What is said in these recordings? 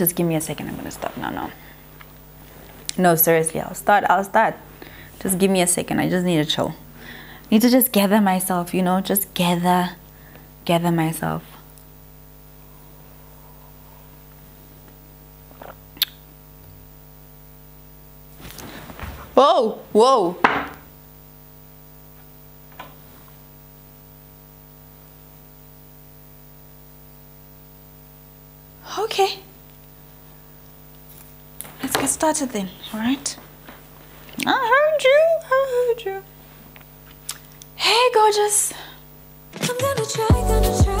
Just give me a second. I'm gonna stop No, No. No, seriously, I'll start. I'll start. Just give me a second. I just need to chill. I Need to just gather myself. You know, just gather, gather myself. Whoa, whoa. Okay. Let's get started then, alright? I heard you, I heard you. Hey, gorgeous. I'm gonna try, gonna try,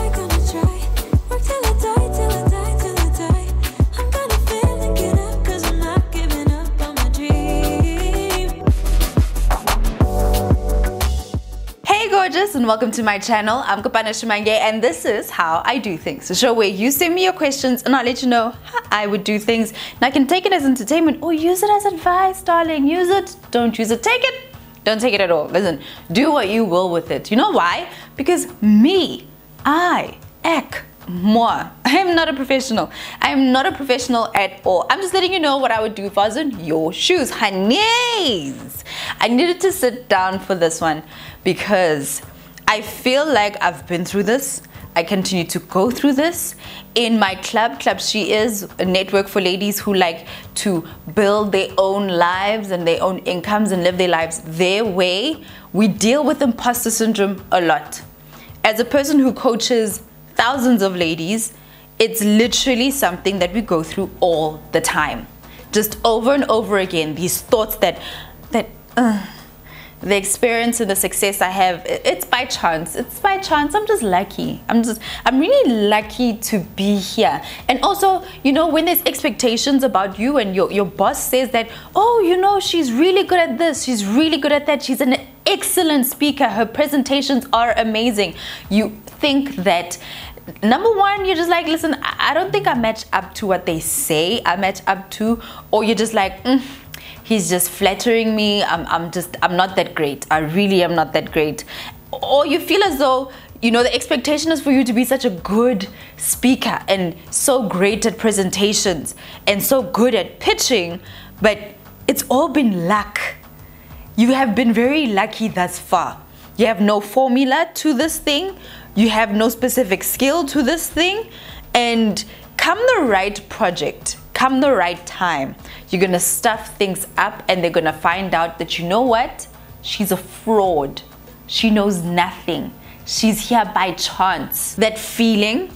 And welcome to my channel. I'm Kopano Shimange and this is how I do things. A show where you send me your questions and I'll let you know how I would do things. And I can take it as entertainment or use it as advice, darling. Use it, don't use it, take it. Don't take it at all. Listen, do what you will with it. You know why? Because me, I, ek, moi, I am not a professional. I am not a professional at all. I'm just letting you know what I would do if I was in your shoes. Honeys! I needed to sit down for this one because I feel like I've been through this. I continue to go through this. In my club, Club She Is, a network for ladies who like to build their own lives and their own incomes and live their lives their way, we deal with imposter syndrome a lot. As a person who coaches thousands of ladies, it's literally something that we go through all the time. Just over and over again, these thoughts that, that, uh, the experience and the success I have, it's by chance. It's by chance. I'm just lucky. I'm just, I'm really lucky to be here. And also, you know, when there's expectations about you and your, your boss says that, oh, you know, she's really good at this, she's really good at that, she's an excellent speaker, her presentations are amazing. You think that number one, you're just like, listen, I don't think I match up to what they say I match up to, or you're just like, mm, he's just flattering me. I'm, I'm just, I'm not that great. I really am not that great. Or you feel as though, you know, the expectation is for you to be such a good speaker and so great at presentations and so good at pitching, but it's all been luck. You have been very lucky thus far. You have no formula to this thing, you have no specific skill to this thing, and come the right project, come the right time, you're gonna stuff things up and they're gonna find out that you know what? She's a fraud. She knows nothing. She's here by chance. That feeling,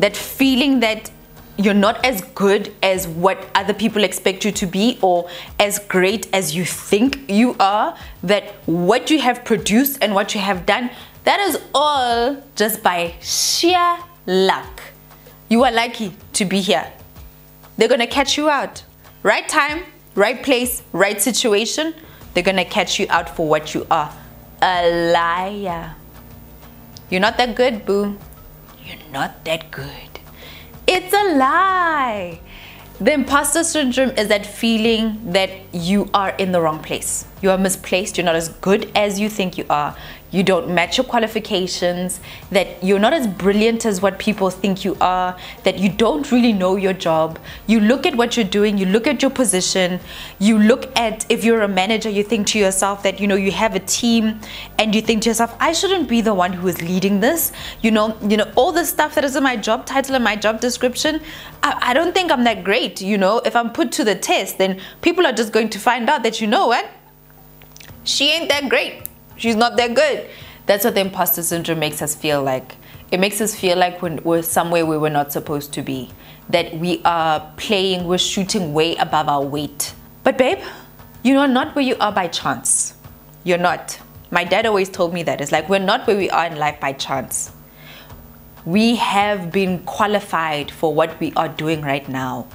that feeling that you're not as good as what other people expect you to be or as great as you think you are that what you have produced and what you have done that is all just by sheer luck you are lucky to be here they're gonna catch you out. Right time right place right situation. They're gonna catch you out for what you are. A liar. You're not that good boo. You're not that good. It's a lie. The imposter syndrome is that feeling that you are in the wrong place. You are misplaced. You're not as good as you think you are. You don't match your qualifications. That you're not as brilliant as what people think you are. That you don't really know your job. You look at what you're doing. You look at your position. You look at if you're a manager, you think to yourself that you know you have a team, and you think to yourself, I shouldn't be the one who is leading this. You know, you know all the stuff that is in my job title and my job description. I, I don't think I'm that great. You know, if I'm put to the test, then people are just going to find out that you know what she ain't that great. She's not that good. That's what the imposter syndrome makes us feel like. It makes us feel like we're somewhere we were not supposed to be. That we are playing, we're shooting way above our weight. But babe, you are not where you are by chance. You're not. My dad always told me that. It's like we're not where we are in life by chance. We have been qualified for what we are doing right now.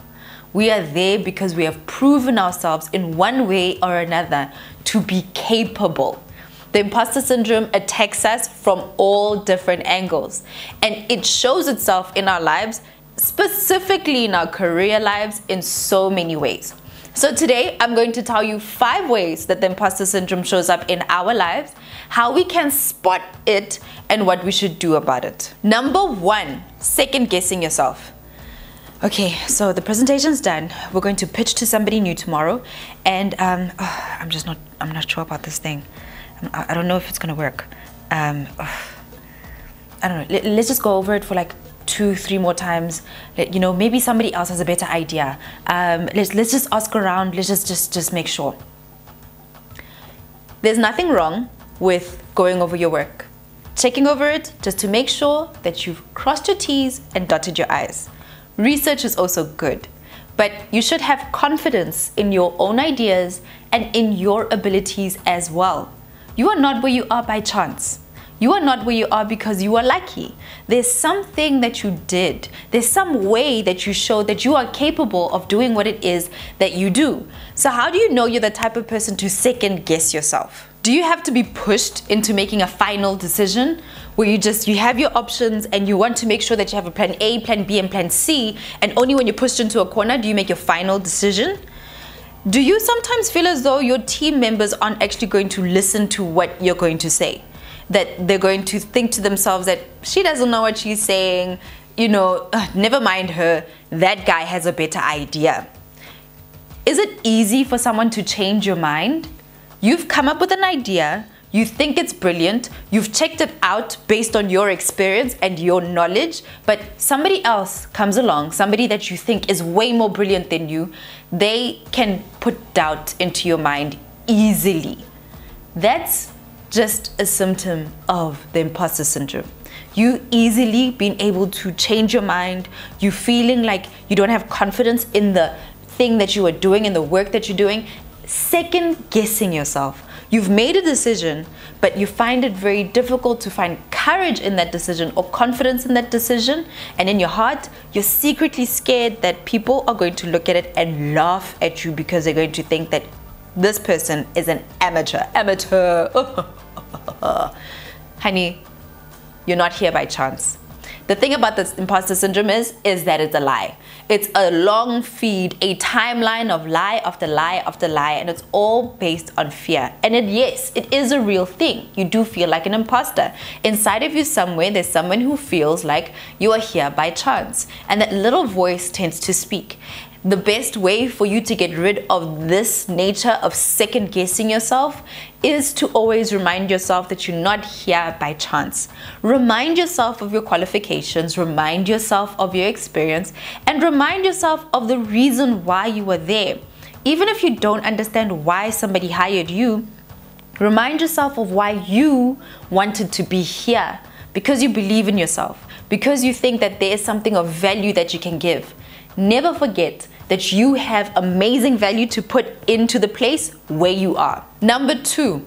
We are there because we have proven ourselves in one way or another to be capable. The imposter syndrome attacks us from all different angles and it shows itself in our lives, specifically in our career lives, in so many ways. So, today I'm going to tell you five ways that the imposter syndrome shows up in our lives, how we can spot it, and what we should do about it. Number one, second guessing yourself. Okay, so the presentation's done. We're going to pitch to somebody new tomorrow, and um, ugh, I'm just not. I'm not sure about this thing. I'm- I, I don't know if it's gonna work. Um, ugh. I don't know. Let, let's just go over it for like two, three more times. Let- you know, maybe somebody else has a better idea. Um, let's let's just ask around. Let's just just just make sure. There's nothing wrong with going over your work, checking over it just to make sure that you've crossed your T's and dotted your I's. Research is also good, but you should have confidence in your own ideas and in your abilities as well. You are not where you are by chance. You are not where you are because you are lucky. There's something that you did. There's some way that you showed that you are capable of doing what it is that you do. So, how do you know you're the type of person to second guess yourself? Do you have to be pushed into making a final decision where you just you have your options and you want to make sure that you have a plan A, plan B and plan C and only when you're pushed into a corner do you make your final decision? Do you sometimes feel as though your team members aren't actually going to listen to what you're going to say? That they're going to think to themselves that she doesn't know what she's saying, you know, "Ugh, never mind her, that guy has a better idea. Is it easy for someone to change your mind? You've come up with an idea, you think it's brilliant, you've checked it out based on your experience and your knowledge, but somebody else comes along, somebody that you think is way more brilliant than you, they can put doubt into your mind easily. That's just a symptom of the imposter syndrome. You easily being able to change your mind, you feeling like you don't have confidence in the thing that you are doing, in the work that you're doing, second guessing yourself. You've made a decision, but you find it very difficult to find courage in that decision or confidence in that decision. And in your heart, you're secretly scared that people are going to look at it and laugh at you because they're going to think that this person is an amateur. Amateur. Honey, you're not here by chance. The thing about this imposter syndrome is, is that it's a lie. It's a long feed, a timeline of lie after lie after lie, and it's all based on fear. And it, yes, it is a real thing. You do feel like an imposter. Inside of you somewhere, there's someone who feels like you are here by chance. And that little voice tends to speak the best way for you to get rid of this nature of second guessing yourself is to always remind yourself that you're not here by chance. Remind yourself of your qualifications, remind yourself of your experience, and remind yourself of the reason why you were there. Even if you don't understand why somebody hired you, Remind yourself of why you wanted to be here because you believe in yourself, because you think that there is something of value that you can give. Never forget that you have amazing value to put into the place where you are. Number two,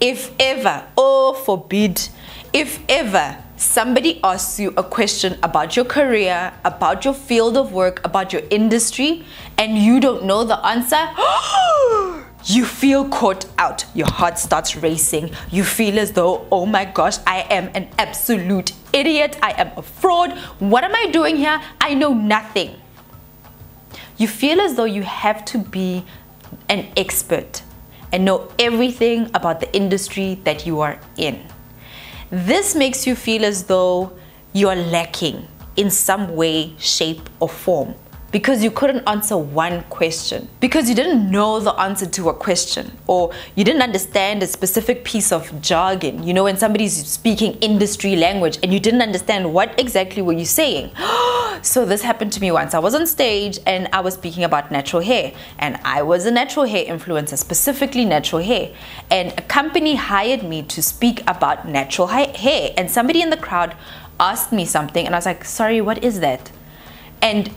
if ever, oh forbid, if ever somebody asks you a question about your career, about your field of work, about your industry, and you don't know the answer, you feel caught out. Your heart starts racing. You feel as though, oh my gosh, I am an absolute idiot. I am a fraud. What am I doing here? I know nothing. You feel as though you have to be an expert and know everything about the industry that you are in. This makes you feel as though you are lacking in some way, shape, or form because you couldn't answer one question, because you didn't know the answer to a question, or you didn't understand a specific piece of jargon. You know, when somebody's speaking industry language and you didn't understand what exactly were you saying. so this happened to me once. I was on stage and I was speaking about natural hair, and I was a natural hair influencer, specifically natural hair. And a company hired me to speak about natural hair, and somebody in the crowd asked me something, and I was like, "Sorry, what is that?" And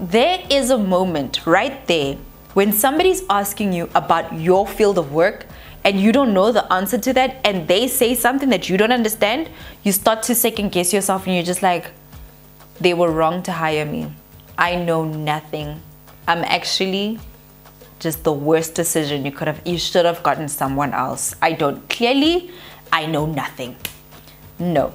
there is a moment right there when somebody's asking you about your field of work and you don't know the answer to that and they say something that you don't understand, you start to second guess yourself and you're just like, they were wrong to hire me. I know nothing. I'm actually just the worst decision you could have you should have gotten someone else. I don't clearly I know nothing. No.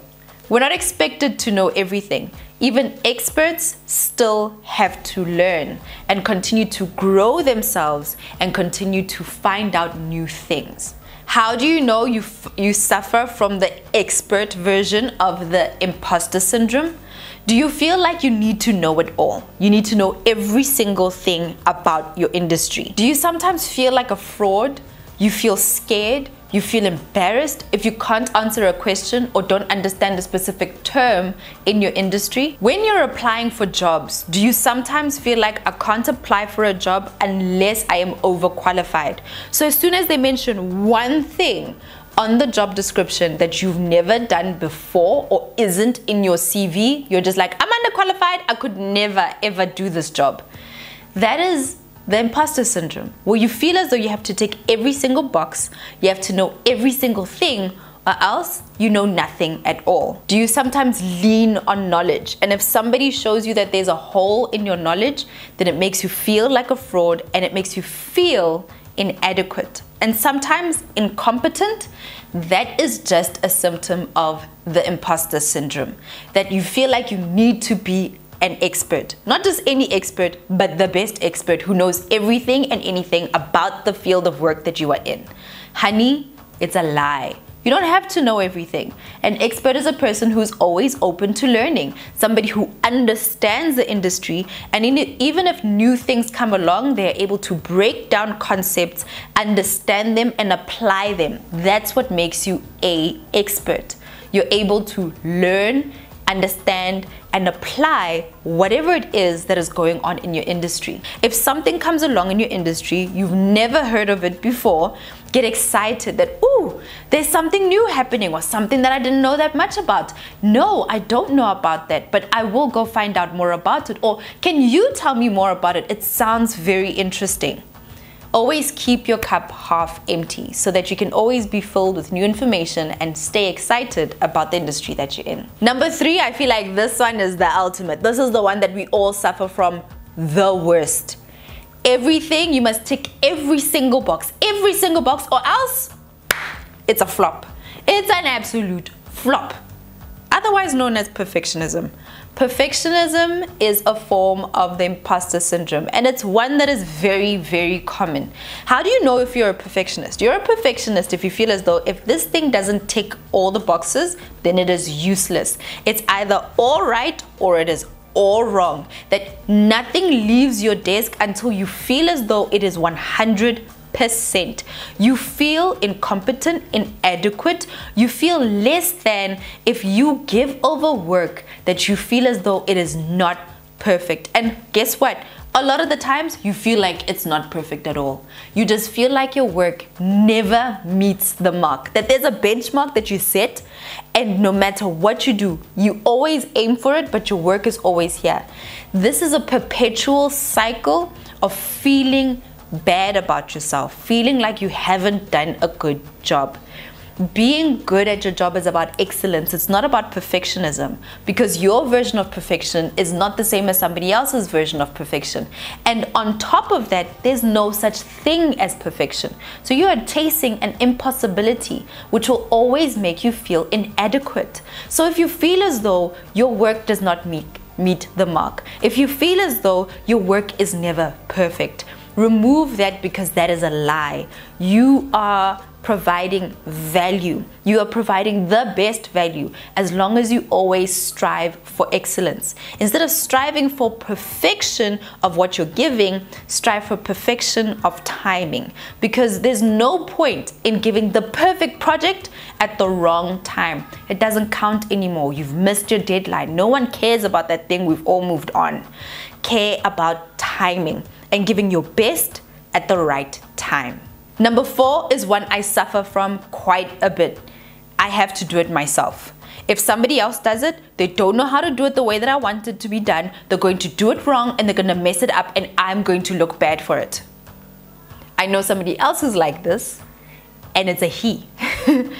We're not expected to know everything. Even experts still have to learn and continue to grow themselves and continue to find out new things. How do you know you, you suffer from the expert version of the imposter syndrome? Do you feel like you need to know it all? You need to know every single thing about your industry? Do you sometimes feel like a fraud? You feel scared? You feel embarrassed if you can't answer a question or don't understand a specific term in your industry? When you're applying for jobs, do you sometimes feel like I can't apply for a job unless I am overqualified? So as soon as they mention one thing, on the job description that you've never done before or isn't in your CV, you're just like, I'm underqualified, I could never ever do this job. That is the imposter syndrome, where you feel as though you have to tick every single box, you have to know every single thing, or else you know nothing at all. Do you sometimes lean on knowledge? And if somebody shows you that there's a hole in your knowledge, then it makes you feel like a fraud and it makes you feel inadequate and sometimes incompetent, that is just a symptom of the imposter syndrome. That you feel like you need to be an expert. Not just any expert, but the best expert who knows everything and anything about the field of work that you are in. Honey, it's a lie. You don't have to know everything. An expert is a person who's always open to learning, somebody who understands the industry, and even if new things come along, they're able to break down concepts, understand them, and apply them. That's what makes you a expert. You're able to learn understand, and apply whatever it is that is going on in your industry. If something comes along in your industry, you've never heard of it before, get excited that, ooh, there's something new happening or something that I didn't know that much about. No, I don't know about that, but I will go find out more about it. Or can you tell me more about it? It sounds very interesting. Always keep your cup half empty so that you can always be filled with new information and stay excited about the industry that you're in. Number three, I feel like this one is the ultimate. This is the one that we all suffer from the worst. Everything, you must tick every single box, every single box, or else it's a flop. It's an absolute flop otherwise known as perfectionism. Perfectionism is a form of the imposter syndrome and it's one that is very, very common. How do you know if you're a perfectionist? You're a perfectionist if you feel as though if this thing doesn't tick all the boxes, then it is useless. It's either all right or it is all wrong. That nothing leaves your desk until you feel as though it is 100 percent you feel incompetent inadequate you feel less than if you give over work that you feel as though it is not perfect and guess what a lot of the times you feel like it's not perfect at all. You just feel like your work never meets the mark. That there's a benchmark that you set, and no matter what you do, you always aim for it, but your work is always here. This is a perpetual cycle of feeling bad about yourself, feeling like you haven't done a good job. Being good at your job is about excellence. It's not about perfectionism because your version of perfection is not the same as somebody else's version of perfection. And on top of that, there's no such thing as perfection. So you are chasing an impossibility, which will always make you feel inadequate. So if you feel as though your work does not meet meet the mark, if you feel as though your work is never perfect, Remove that because that is a lie. You are providing value. You are providing the best value as long as you always strive for excellence. Instead of striving for perfection of what you're giving, strive for perfection of timing because there's no point in giving the perfect project at the wrong time. It doesn't count anymore. You've missed your deadline. No one cares about that thing. We've all moved on. Care about timing and giving your best at the right time. Number four is one I suffer from quite a bit. I have to do it myself. If somebody else does it, they don't know how to do it the way that I want it to be done, they're going to do it wrong and they're going to mess it up and I'm going to look bad for it. I know somebody else who's like this and it's a he.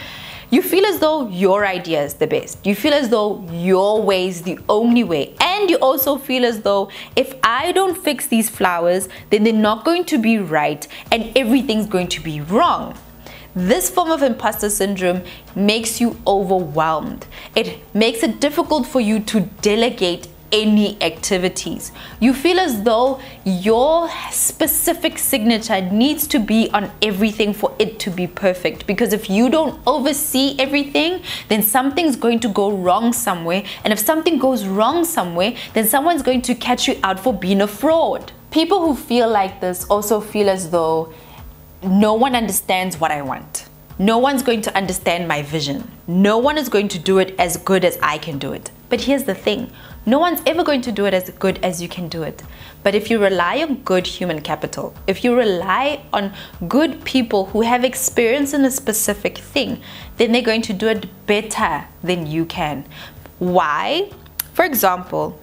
you feel as though your idea is the best. You feel as though your way is the only way. And you also feel as though if I don't fix these flowers, then they're not going to be right and everything's going to be wrong. This form of imposter syndrome makes you overwhelmed. It makes it difficult for you to delegate any activities. You feel as though your specific signature needs to be on everything for it to be perfect. Because if you don't oversee everything, then something's going to go wrong somewhere. And if something goes wrong somewhere, then someone's going to catch you out for being a fraud. People who feel like this also feel as though no one understands what I want. No one's going to understand my vision. No one is going to do it as good as I can do it. But here's the thing no one's ever going to do it as good as you can do it. But if you rely on good human capital, if you rely on good people who have experience in a specific thing, then they're going to do it better than you can. Why? For example,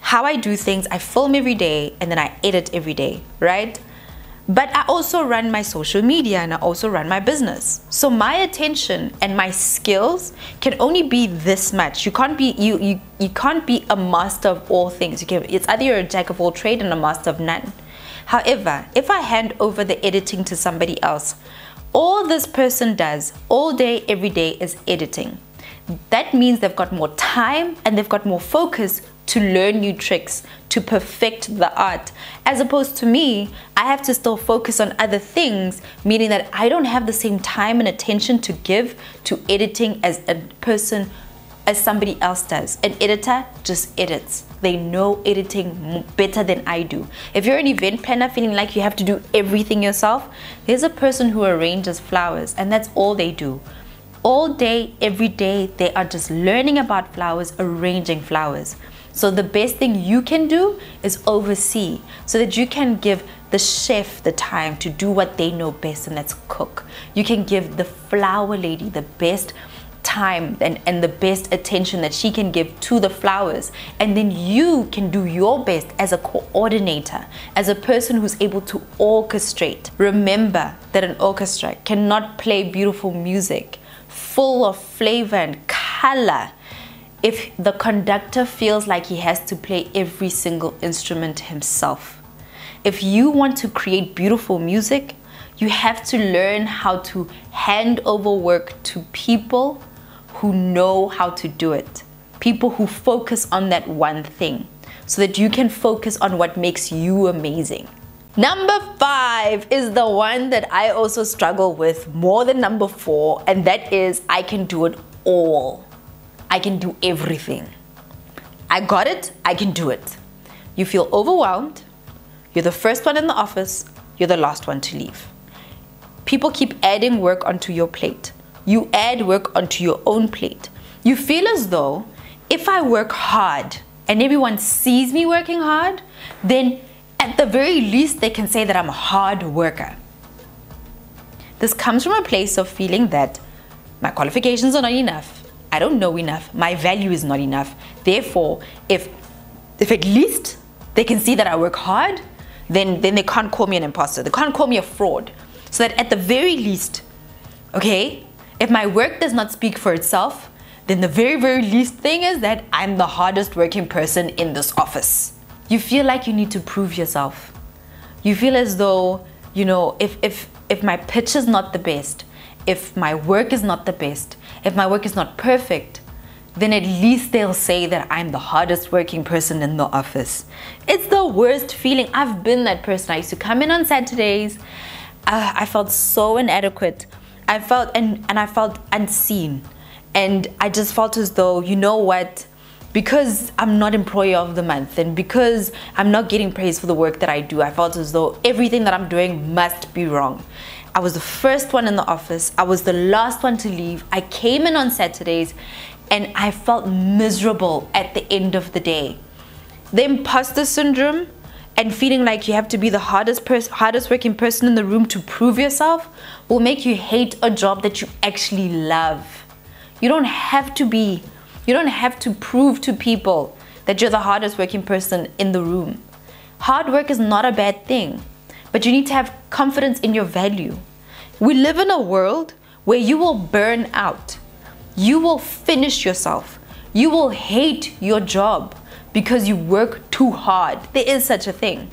how I do things, I film every day and then I edit every day, right? But I also run my social media and I also run my business. So my attention and my skills can only be this much. You can't be you you, you can't be a master of all things. You can it's either you're a jack of all trade and a master of none. However, if I hand over the editing to somebody else, all this person does all day every day is editing. That means they've got more time and they've got more focus to learn new tricks, to perfect the art. As opposed to me, I have to still focus on other things, meaning that I don't have the same time and attention to give to editing as a person as somebody else does. An editor just edits. They know editing better than I do. If you're an event planner feeling like you have to do everything yourself, there's a person who arranges flowers and that's all they do all day, every day, they are just learning about flowers, arranging flowers. So the best thing you can do is oversee so that you can give the chef the time to do what they know best and that's cook. You can give the flower lady the best time and, and the best attention that she can give to the flowers. And then you can do your best as a coordinator, as a person who's able to orchestrate. Remember that an orchestra cannot play beautiful music full of flavor and color if the conductor feels like he has to play every single instrument himself. If you want to create beautiful music, you have to learn how to hand over work to people who know how to do it. People who focus on that one thing so that you can focus on what makes you amazing. Number five is the one that I also struggle with more than number four, and that is I can do it all. I can do everything. I got it, I can do it. You feel overwhelmed, you're the first one in the office, you're the last one to leave. People keep adding work onto your plate. You add work onto your own plate. You feel as though if I work hard and everyone sees me working hard, then at the very least they can say that I'm a hard worker. This comes from a place of feeling that my qualifications are not enough. I don't know enough. My value is not enough. Therefore, if if at least they can see that I work hard, then then they can't call me an imposter. They can't call me a fraud. So that at the very least, okay, if my work does not speak for itself, then the very very least thing is that I'm the hardest working person in this office. You feel like you need to prove yourself. You feel as though, you know, if if if my pitch is not the best, if my work is not the best, if my work is not perfect, then at least they'll say that I'm the hardest working person in the office. It's the worst feeling. I've been that person. I used to come in on Saturdays. Uh, I felt so inadequate. I felt and, and I felt unseen. And I just felt as though, you know what? Because I'm not employee of the month and because I'm not getting praise for the work that I do, I felt as though everything that I'm doing must be wrong. I was the first one in the office. I was the last one to leave. I came in on Saturdays and I felt miserable at the end of the day. The imposter syndrome and feeling like you have to be the hardest person hardest working person in the room to prove yourself will make you hate a job that you actually love. You don't have to be you don't have to prove to people that you're the hardest working person in the room. Hard work is not a bad thing, but you need to have confidence in your value. We live in a world where you will burn out. You will finish yourself. You will hate your job because you work too hard. There is such a thing.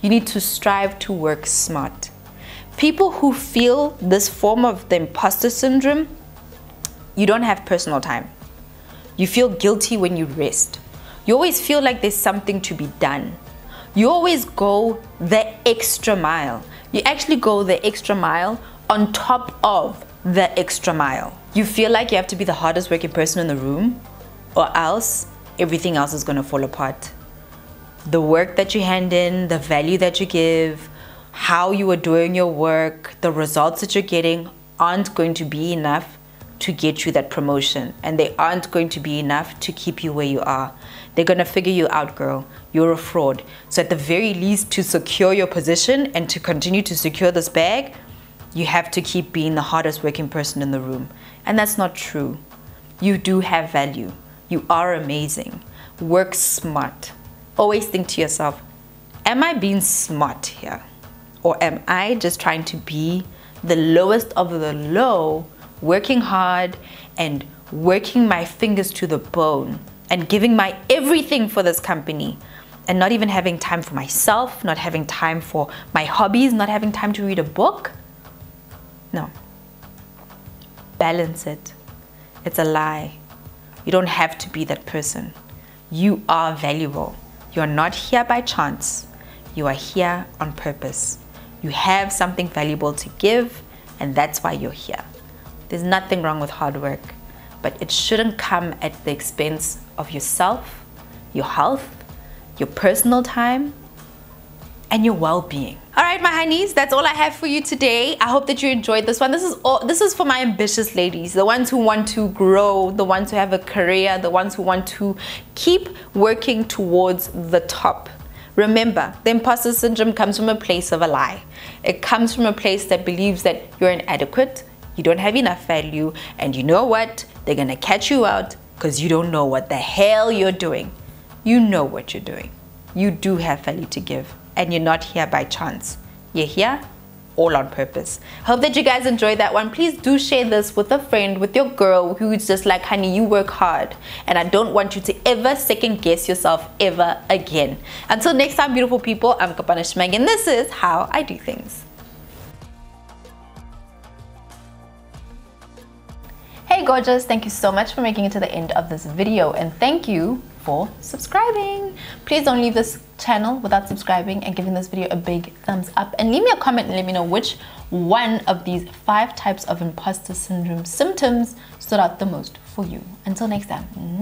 You need to strive to work smart. People who feel this form of the imposter syndrome, you don't have personal time. You feel guilty when you rest. You always feel like there's something to be done. You always go the extra mile. You actually go the extra mile on top of the extra mile. You feel like you have to be the hardest working person in the room, or else everything else is going to fall apart. The work that you hand in, the value that you give, how you are doing your work, the results that you're getting aren't going to be enough to get you that promotion and they aren't going to be enough to keep you where you are. They're going to figure you out, girl. You're a fraud. So, at the very least, to secure your position and to continue to secure this bag, you have to keep being the hardest working person in the room. And that's not true. You do have value. You are amazing. Work smart. Always think to yourself, am I being smart here? Or am I just trying to be the lowest of the low, working hard and working my fingers to the bone and giving my everything for this company and not even having time for myself, not having time for my hobbies, not having time to read a book? No. Balance it. It's a lie. You don't have to be that person. You are valuable. You are not here by chance. You are here on purpose. You have something valuable to give, and that's why you're here. There's nothing wrong with hard work, but it shouldn't come at the expense of yourself, your health, your personal time, and your well-being. All right, my honeys, that's all I have for you today. I hope that you enjoyed this one. This is all this is for my ambitious ladies, the ones who want to grow, the ones who have a career, the ones who want to keep working towards the top. Remember, the imposter syndrome comes from a place of a lie. It comes from a place that believes that you're inadequate, you don't have enough value, and you know what? They're gonna catch you out because you don't know what the hell you're doing. You know what you're doing. You do have value to give, and you're not here by chance. You're here all on purpose. Hope that you guys enjoyed that one. Please do share this with a friend, with your girl who's just like, honey, you work hard. And I don't want you to ever second guess yourself ever again. Until next time, beautiful people, I'm Kopano Shimange, and this is how I do things. Hey gorgeous, thank you so much for making it to the end of this video and thank you for subscribing. Please don't leave this channel without subscribing and giving this video a big thumbs up and leave me a comment and let me know which one of these five types of imposter syndrome symptoms stood out the most for you. Until next time.